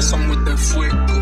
'em with that fuego.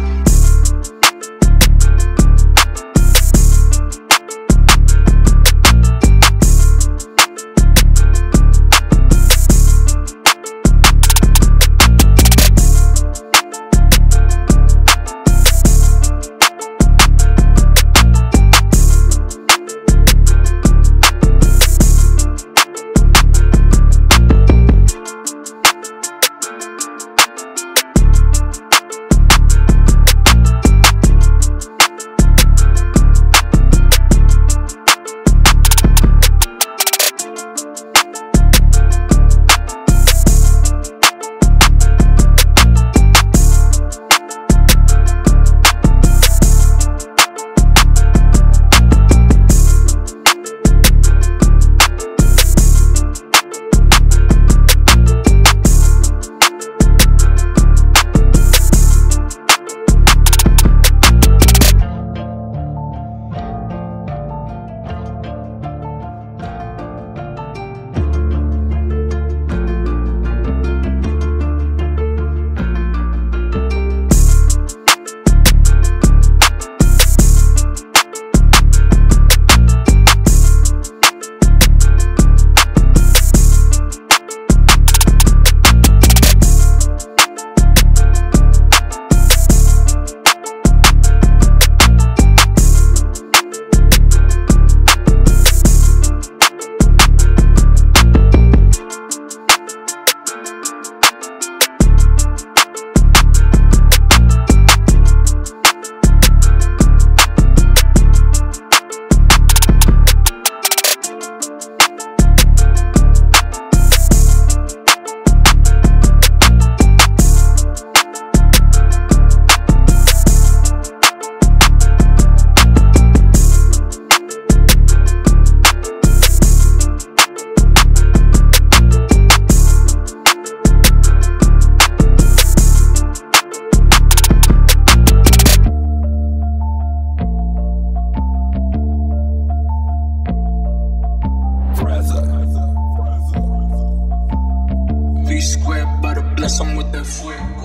V squared, but bless 'em with that fuego.